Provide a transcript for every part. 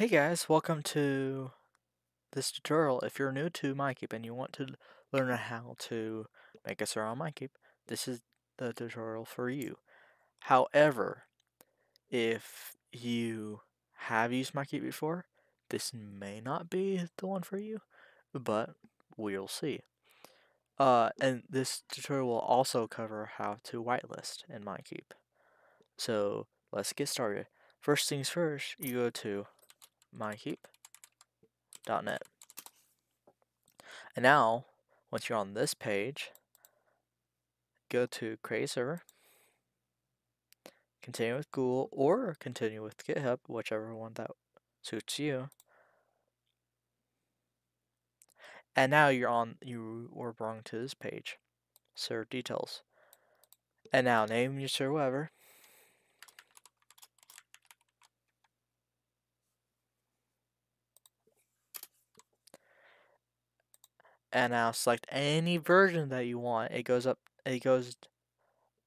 Hey guys, welcome to this tutorial. If you're new to MineKeep and you want to learn how to make a server on MineKeep, this is the tutorial for you. However, if you have used MineKeep before, this may not be the one for you, but we'll see. Uh, and this tutorial will also cover how to whitelist in MineKeep. So let's get started. First things first, you go to minekeep.net. And now, once you're on this page, go to create server, continue with Google, or continue with GitHub, whichever one that suits you. And now you're on, you were brought to this page, server details. And now name your server whatever. And now select any version that you want. It goes up, it goes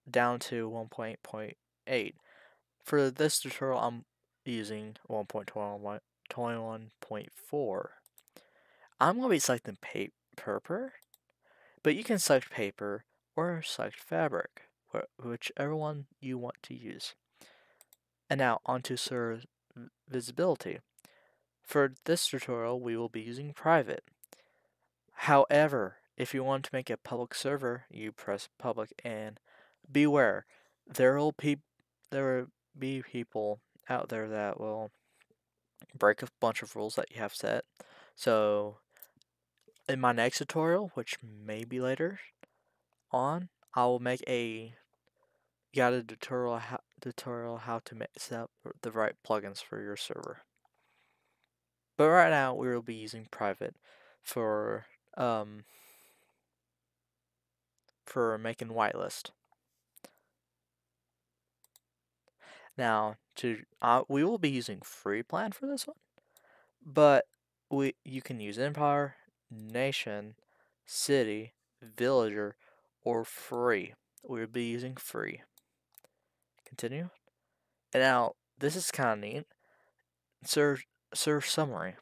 down to 1.8. For this tutorial, I'm using 1.21.4. I'm going to be selecting paper, but you can select paper or select fabric, whichever one you want to use. And now onto server visibility. For this tutorial, we will be using private. However, if you want to make a public server, you press public and beware, there will be there will be people out there that will break a bunch of rules that you have set. So in my next tutorial, which may be later on, I will make a guided tutorial how, tutorial how to set up the right plugins for your server. But right now we will be using private for um, for making whitelist. Now, to uh, we will be using free plan for this one, but we you can use Empire, Nation, City, Villager, or free. We'll be using free. Continue. And now this is kind of neat. Serve serve summary.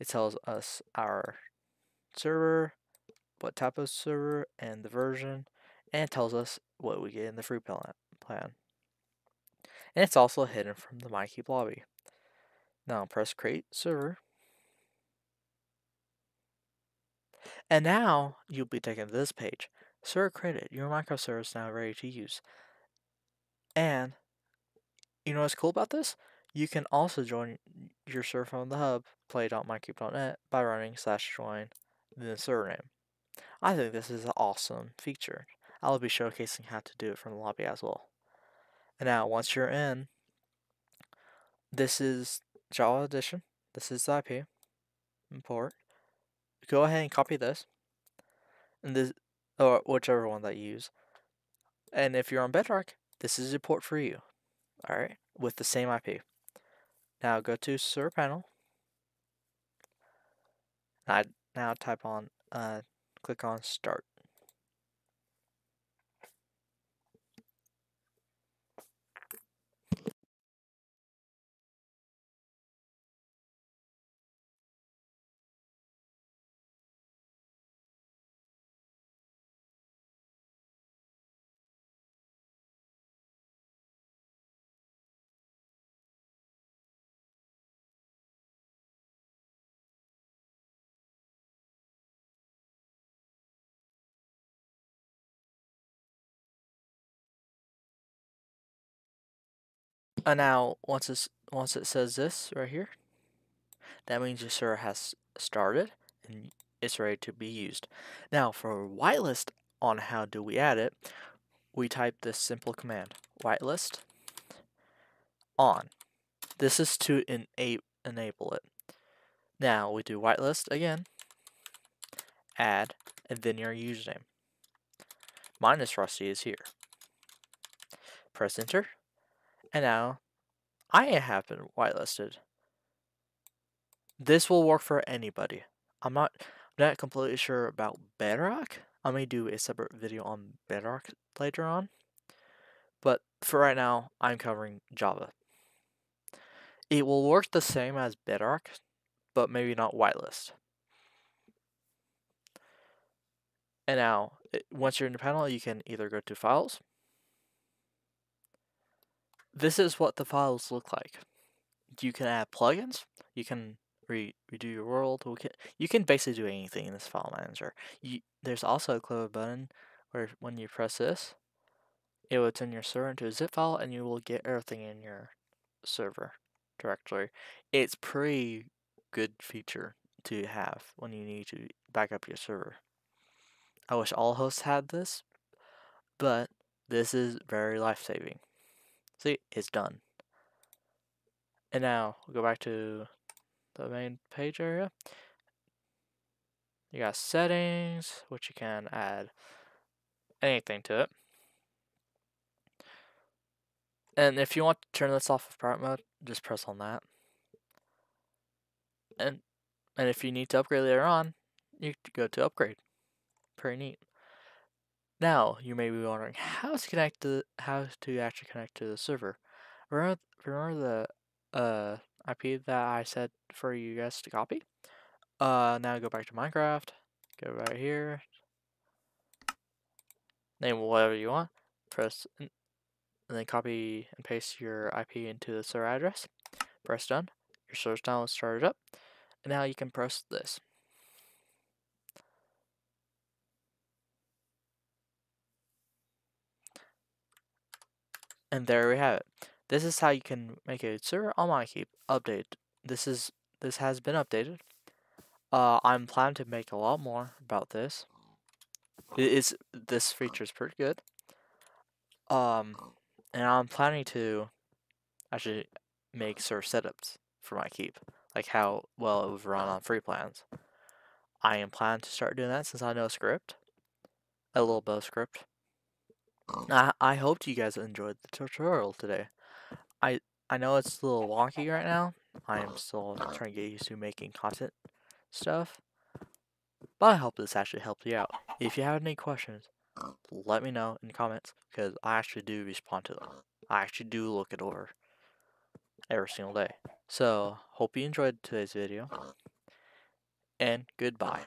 It tells us our server, what type of server, and the version, and it tells us what we get in the free plan. And it's also hidden from the MineKeep lobby. Now press create server. And now you'll be taken to this page. Server created. Your microserver is now ready to use. And you know what's cool about this? You can also join your server on the hub, play.minekeep.net, by running slash join the server name. I think this is an awesome feature. I'll be showcasing how to do it from the lobby as well. And now, once you're in, this is Java Edition. This is the IP. Import. Go ahead and copy this. And this, or whichever one that you use. And if you're on Bedrock, this is a port for you. Alright, with the same IP. Now go to server panel. I now type on, uh, click on start. And now, once it's once it says this right here, that means your server has started and it's ready to be used. Now, for whitelist on how do we add it, we type this simple command: whitelist on. This is to ena enable it. Now we do whitelist again, add, and then your username. Minus Rusty is here. Press enter, and now I have been whitelisted. This will work for anybody. I'm not not completely sure about Bedrock. I may do a separate video on Bedrock later on. But for right now, I'm covering Java. It will work the same as Bedrock, but maybe not whitelist. And now, eh, once you're in the panel, you can either go to Files. This is what the files look like. You can add plugins. You can re redo your world. You can basically do anything in this file manager. You, there's also a clever button where when you press this, it will turn your server into a zip file and you will get everything in your server directory. It's pretty good feature to have when you need to back up your server. I wish all hosts had this, but this is very life-saving. See, it's done. And now, we'll go back to the main page area. You got settings, which you can add anything to it. And if you want to turn this off of private mode, just press on that. And and if you need to upgrade later on, you go to upgrade. Pretty neat. Now, you may be wondering how to connect to how to actually connect to the server. Remember, remember the uh, IP that I said for you guys to copy? Uh, now go back to Minecraft. Go right here. Name whatever you want. Press and then copy and paste your IP into the server address. Press done. Your server's now started up. And now you can press this. And there we have it. This is how you can make a server on MineKeep update. This is this has been updated. Uh, I'm planning to make a lot more about this. It is this feature is pretty good. Um, and I'm planning to actually make server setups for MineKeep, like how well it would run on free plans. I am planning to start doing that since I know a script, a little bit of script. Um, I, I hope you guys enjoyed the tutorial today. I I know it's a little wonky right now. I am still trying to get used to making content stuff. But I hope this actually helped you out. If you have any questions, let me know in the comments because I actually do respond to them. I actually do look it over every single day. So, hope you enjoyed today's video. And goodbye.